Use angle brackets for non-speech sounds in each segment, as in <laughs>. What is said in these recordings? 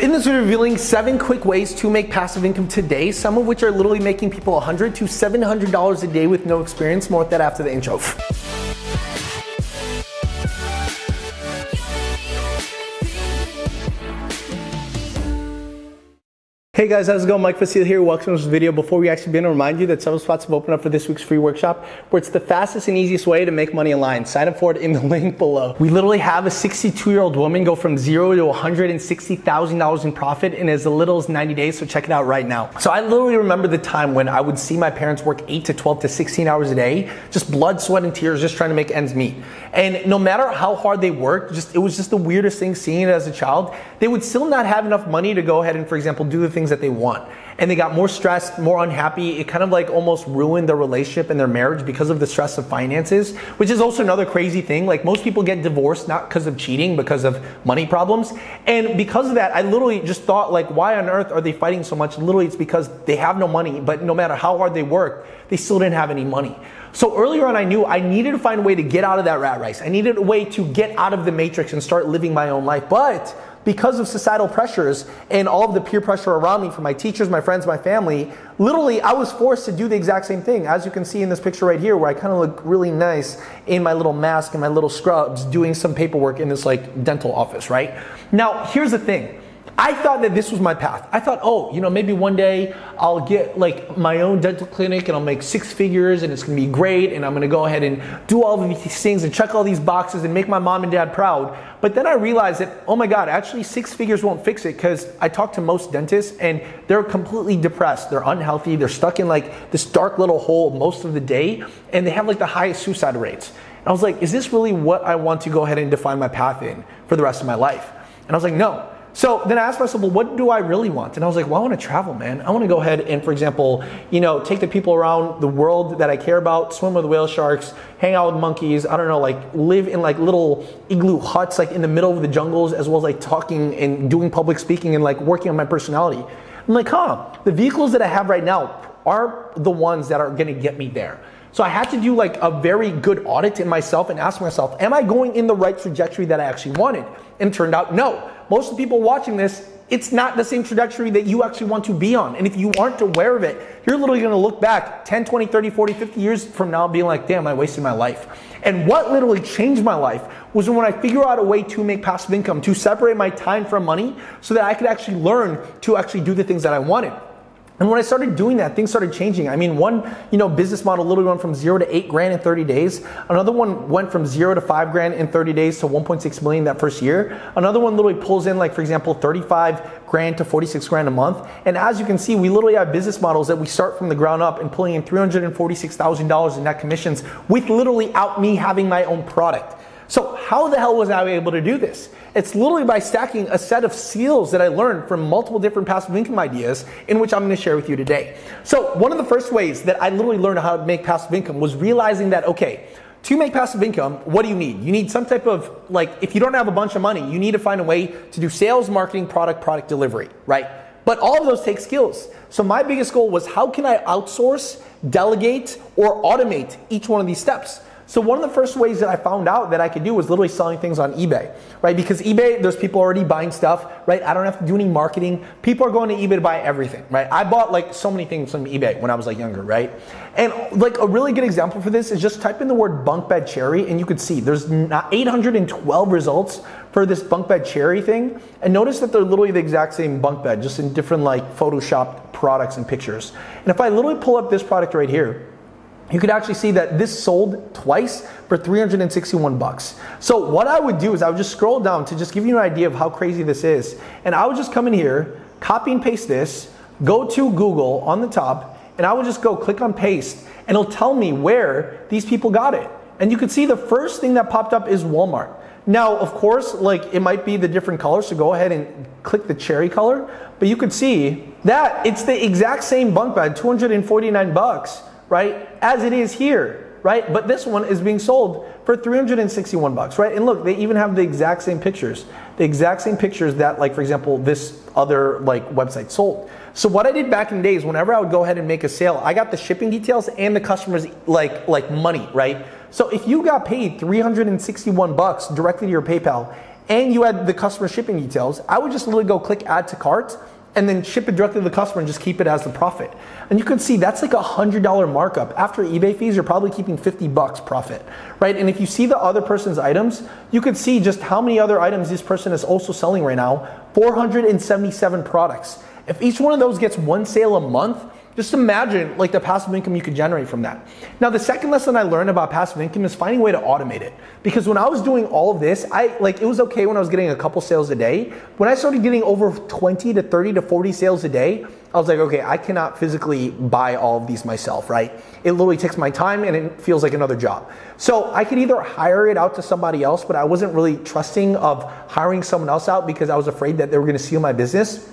In this video, revealing seven quick ways to make passive income today, some of which are literally making people 100 to $700 a day with no experience. More with that after the intro. Hey guys, how's it going? Mike Vestil here. Welcome to this video. Before we actually begin, to remind you that several spots have opened up for this week's free workshop, where it's the fastest and easiest way to make money online. Sign up for it in the <laughs> link below. We literally have a 62-year-old woman go from zero to $160,000 in profit in as little as 90 days. So check it out right now. So I literally remember the time when I would see my parents work 8 to 12 to 16 hours a day, just blood, sweat, and tears, just trying to make ends meet. And no matter how hard they worked, just it was just the weirdest thing seeing it as a child. They would still not have enough money to go ahead and, for example, do the things that they want. And they got more stressed, more unhappy. It kind of like almost ruined their relationship and their marriage because of the stress of finances, which is also another crazy thing. Like most people get divorced not because of cheating, because of money problems. And because of that, I literally just thought like, why on earth are they fighting so much? Literally, it's because they have no money, but no matter how hard they work, they still didn't have any money. So earlier on, I knew I needed to find a way to get out of that rat race. I needed a way to get out of the matrix and start living my own life. But because of societal pressures and all of the peer pressure around me from my teachers, my friends, my family, literally I was forced to do the exact same thing. As you can see in this picture right here, where I kind of look really nice in my little mask and my little scrubs doing some paperwork in this like dental office, right? Now, here's the thing. I thought that this was my path. I thought, oh, you know, maybe one day I'll get like my own dental clinic and I'll make six figures and it's gonna be great and I'm gonna go ahead and do all of these things and check all these boxes and make my mom and dad proud. But then I realized that, oh my God, actually six figures won't fix it because I talk to most dentists and they're completely depressed. They're unhealthy. They're stuck in like this dark little hole most of the day and they have like the highest suicide rates. And I was like, is this really what I want to go ahead and define my path in for the rest of my life? And I was like, no. So then I asked myself, well, what do I really want? And I was like, well, I want to travel, man. I want to go ahead and, for example, you know, take the people around the world that I care about, swim with whale sharks, hang out with monkeys. I don't know, like live in like little igloo huts, like in the middle of the jungles, as well as like talking and doing public speaking and like working on my personality. I'm like, huh, the vehicles that I have right now are the ones that are going to get me there. So I had to do like a very good audit in myself and ask myself, am I going in the right trajectory that I actually wanted? And it turned out no most of the people watching this, it's not the same trajectory that you actually want to be on. And if you aren't aware of it, you're literally going to look back 10, 20, 30, 40, 50 years from now being like, damn, I wasted my life. And what literally changed my life was when I figured out a way to make passive income, to separate my time from money so that I could actually learn to actually do the things that I wanted. And when I started doing that, things started changing. I mean, one, you know, business model literally went from zero to eight grand in 30 days. Another one went from zero to five grand in 30 days to 1.6 million that first year. Another one literally pulls in, like, for example, 35 grand to 46 grand a month. And as you can see, we literally have business models that we start from the ground up and pulling in $346,000 in net commissions with literally out me having my own product. So how the hell was I able to do this? It's literally by stacking a set of skills that I learned from multiple different passive income ideas in which I'm going to share with you today. So one of the first ways that I literally learned how to make passive income was realizing that, okay, to make passive income, what do you need? You need some type of, like, if you don't have a bunch of money, you need to find a way to do sales, marketing, product, product delivery, right? But all of those take skills. So my biggest goal was how can I outsource, delegate, or automate each one of these steps? So one of the first ways that I found out that I could do was literally selling things on eBay, right? Because eBay, there's people already buying stuff, right? I don't have to do any marketing. People are going to eBay to buy everything, right? I bought like so many things from eBay when I was like younger, right? And like a really good example for this is just type in the word bunk bed cherry and you could see there's 812 results for this bunk bed cherry thing. And notice that they're literally the exact same bunk bed, just in different like photoshopped products and pictures. And if I literally pull up this product right here, you could actually see that this sold twice for 361 bucks. So what I would do is I would just scroll down to just give you an idea of how crazy this is. And I would just come in here, copy and paste this, go to Google on the top, and I would just go click on paste, and it'll tell me where these people got it. And you can see the first thing that popped up is Walmart. Now, of course, like it might be the different colors, so go ahead and click the cherry color, but you could see that it's the exact same bunk bed, 249 bucks right? As it is here, right? But this one is being sold for 361 bucks, right? And look, they even have the exact same pictures, the exact same pictures that, like, for example, this other like website sold. So what I did back in the days, whenever I would go ahead and make a sale, I got the shipping details and the customer's like like money, right? So if you got paid 361 bucks directly to your PayPal and you had the customer shipping details, I would just literally go click add to cart and then ship it directly to the customer and just keep it as the profit. And you can see that's like a hundred dollar markup. After eBay fees, you're probably keeping 50 bucks profit, right? And if you see the other person's items, you could see just how many other items this person is also selling right now 477 products. If each one of those gets one sale a month, just imagine like the passive income you could generate from that. Now, the second lesson I learned about passive income is finding a way to automate it. Because when I was doing all of this, I like it was okay when I was getting a couple sales a day. When I started getting over 20 to 30 to 40 sales a day, I was like, okay, I cannot physically buy all of these myself, right? It literally takes my time and it feels like another job. So I could either hire it out to somebody else, but I wasn't really trusting of hiring someone else out because I was afraid that they were gonna steal my business.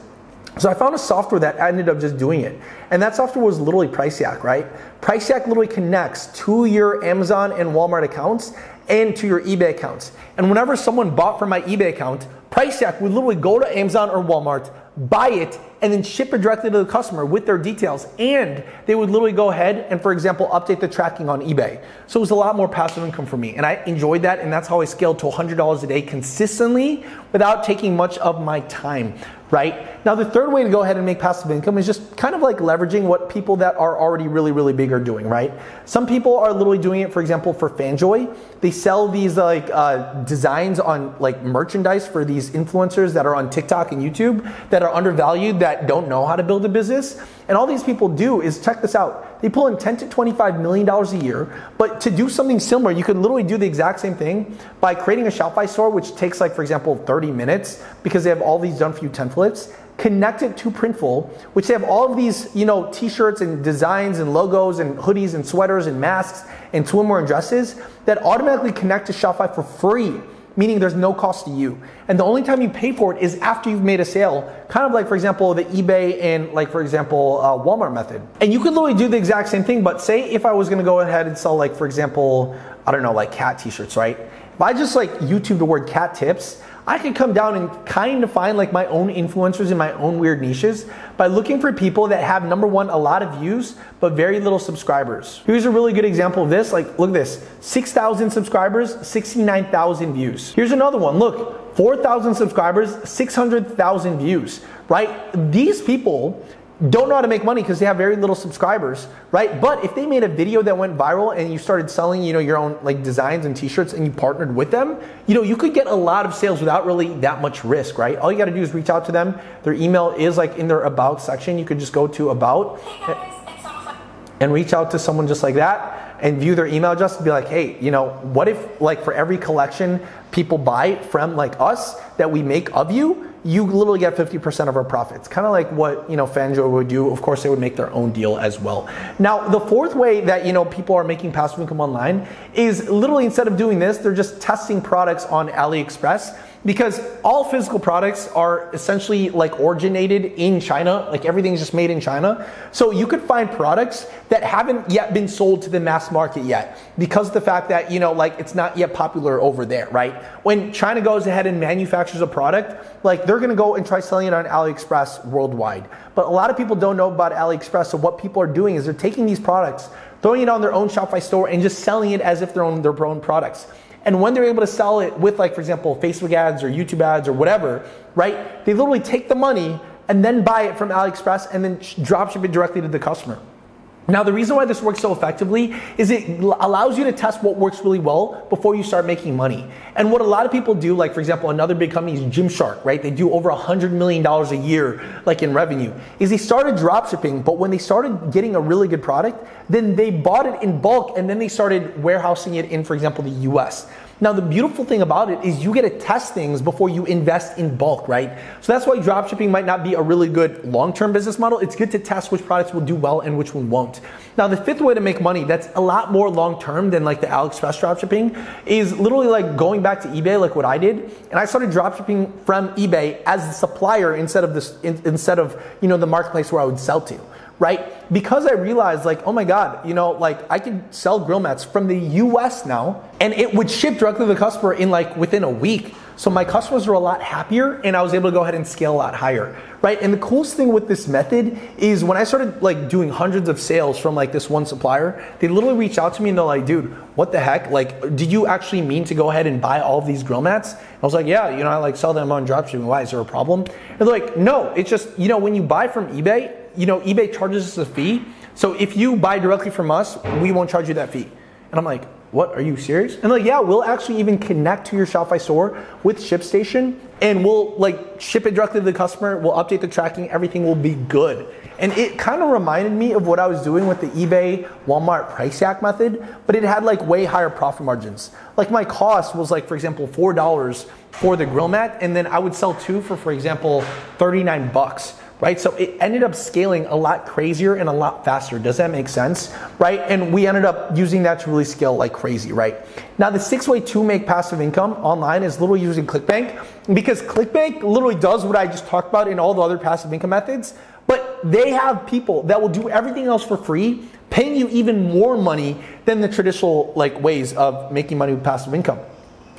So I found a software that ended up just doing it. And that software was literally PriceYak, right? PriceYak literally connects to your Amazon and Walmart accounts and to your eBay accounts. And whenever someone bought from my eBay account, PriceYak would literally go to Amazon or Walmart, buy it, and then ship it directly to the customer with their details. And they would literally go ahead and, for example, update the tracking on eBay. So it was a lot more passive income for me. And I enjoyed that. And that's how I scaled to $100 a day consistently without taking much of my time right? Now, the third way to go ahead and make passive income is just kind of like leveraging what people that are already really, really big are doing, right? Some people are literally doing it, for example, for FanJoy. They sell these like uh, designs on like merchandise for these influencers that are on TikTok and YouTube that are undervalued that don't know how to build a business. And all these people do is check this out. They pull in 10 to 25 million dollars a year, but to do something similar, you could literally do the exact same thing by creating a Shopify store, which takes like, for example, 30 minutes because they have all these done for you templates connect it to Printful, which they have all of these, you know, t-shirts and designs and logos and hoodies and sweaters and masks and swimwear and dresses that automatically connect to Shopify for free meaning there's no cost to you. And the only time you pay for it is after you've made a sale, kind of like, for example, the eBay and, like, for example, uh, Walmart method. And you could literally do the exact same thing, but say if I was gonna go ahead and sell, like, for example, I don't know, like cat t shirts, right? If I just like YouTube the word cat tips, I could come down and kind of find like my own influencers in my own weird niches by looking for people that have number one, a lot of views, but very little subscribers. Here's a really good example of this. Like, look at this 6,000 subscribers, 69,000 views. Here's another one. Look, 4,000 subscribers, 600,000 views, right? These people don't know how to make money because they have very little subscribers, right? But if they made a video that went viral and you started selling, you know, your own like designs and t-shirts and you partnered with them, you know, you could get a lot of sales without really that much risk, right? All you got to do is reach out to them. Their email is like in their about section. You could just go to about and reach out to someone just like that and view their email address and be like, hey, you know, what if like for every collection people buy from like us that we make of you, you literally get 50% of our profits. Kind of like what, you know, FanJoy would do. Of course, they would make their own deal as well. Now, the fourth way that, you know, people are making passive income online is literally instead of doing this, they're just testing products on AliExpress because all physical products are essentially like originated in China, like everything's just made in China. So you could find products that haven't yet been sold to the mass market yet because the fact that, you know, like it's not yet popular over there, right? When China goes ahead and manufactures a product, like they're gonna go and try selling it on AliExpress worldwide. But a lot of people don't know about AliExpress, so what people are doing is they're taking these products, throwing it on their own Shopify store and just selling it as if they're on their own products. And when they're able to sell it with, like, for example, Facebook ads or YouTube ads or whatever, right? They literally take the money and then buy it from AliExpress and then drop ship it directly to the customer. Now, the reason why this works so effectively is it allows you to test what works really well before you start making money. And what a lot of people do, like for example, another big company is Gymshark, right? They do over a $100 million a year, like in revenue, is they started dropshipping, but when they started getting a really good product, then they bought it in bulk and then they started warehousing it in, for example, the US. Now, the beautiful thing about it is you get to test things before you invest in bulk, right? So that's why dropshipping might not be a really good long term business model. It's good to test which products will do well and which one won't. Now, the fifth way to make money that's a lot more long term than like the AliExpress dropshipping is literally like going back to eBay, like what I did. And I started dropshipping from eBay as the supplier instead of this, in, instead of, you know, the marketplace where I would sell to right? Because I realized like, oh my God, you know, like I can sell grill mats from the US now and it would ship directly to the customer in like within a week. So my customers were a lot happier and I was able to go ahead and scale a lot higher, right? And the coolest thing with this method is when I started like doing hundreds of sales from like this one supplier, they literally reached out to me and they're like, dude, what the heck? Like, did you actually mean to go ahead and buy all of these grill mats? I was like, yeah, you know, I like sell them on dropshipping. Why? Is there a problem? And they're like, no, it's just, you know, when you buy from eBay, you know, eBay charges us a fee. So if you buy directly from us, we won't charge you that fee. And I'm like, what? Are you serious? And like, yeah, we'll actually even connect to your Shopify store with ShipStation and we'll like ship it directly to the customer. We'll update the tracking. Everything will be good. And it kind of reminded me of what I was doing with the eBay Walmart PriceYak method, but it had like way higher profit margins. Like my cost was like, for example, $4 for the grill mat. And then I would sell two for, for example, 39 bucks right? So it ended up scaling a lot crazier and a lot faster. Does that make sense? Right? And we ended up using that to really scale like crazy, right? Now, the six way to make passive income online is literally using ClickBank because ClickBank literally does what I just talked about in all the other passive income methods, but they have people that will do everything else for free, paying you even more money than the traditional like ways of making money with passive income.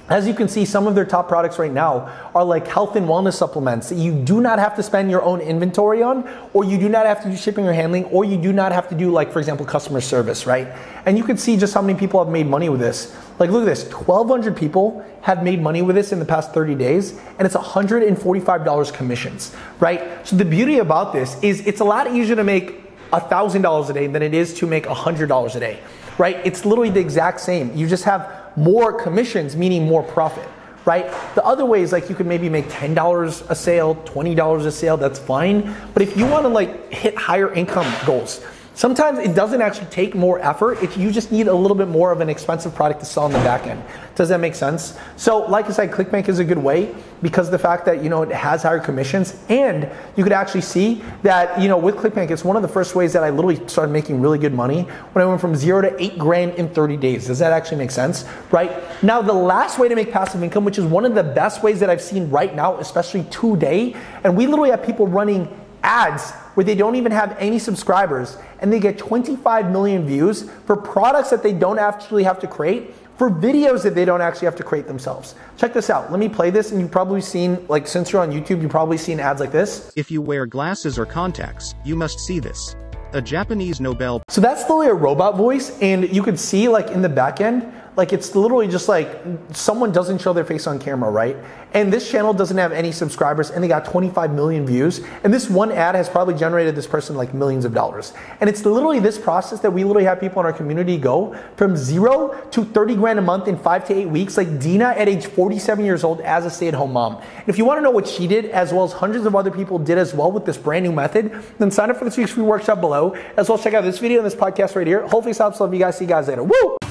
As you can see, some of their top products right now are like health and wellness supplements that you do not have to spend your own inventory on, or you do not have to do shipping or handling, or you do not have to do like, for example, customer service, right? And you can see just how many people have made money with this. Like, look at this 1,200 people have made money with this in the past 30 days, and it's $145 commissions, right? So the beauty about this is it's a lot easier to make $1,000 a day than it is to make $100 a day, right? It's literally the exact same. You just have more commissions, meaning more profit, right? The other way is like you could maybe make $10 a sale, $20 a sale, that's fine. But if you want to like hit higher income goals, Sometimes it doesn't actually take more effort. It, you just need a little bit more of an expensive product to sell on the back end. Does that make sense? So, like I said, ClickBank is a good way because the fact that you know it has higher commissions, and you could actually see that you know with ClickBank, it's one of the first ways that I literally started making really good money when I went from zero to eight grand in 30 days. Does that actually make sense? Right now, the last way to make passive income, which is one of the best ways that I've seen right now, especially today, and we literally have people running ads where they don't even have any subscribers and they get 25 million views for products that they don't actually have to create for videos that they don't actually have to create themselves. Check this out. Let me play this and you've probably seen like since you're on YouTube, you've probably seen ads like this. If you wear glasses or contacts, you must see this. A Japanese Nobel. So that's literally a robot voice and you could see like in the back end like it's literally just like someone doesn't show their face on camera, right? And this channel doesn't have any subscribers and they got 25 million views. And this one ad has probably generated this person like millions of dollars. And it's literally this process that we literally have people in our community go from zero to 30 grand a month in five to eight weeks. Like Dina at age 47 years old as a stay at home mom. And if you want to know what she did, as well as hundreds of other people did as well with this brand new method, then sign up for this week's free workshop below, as well as check out this video and this podcast right here. Hopefully, helps. Love you guys. See you guys later. Woo!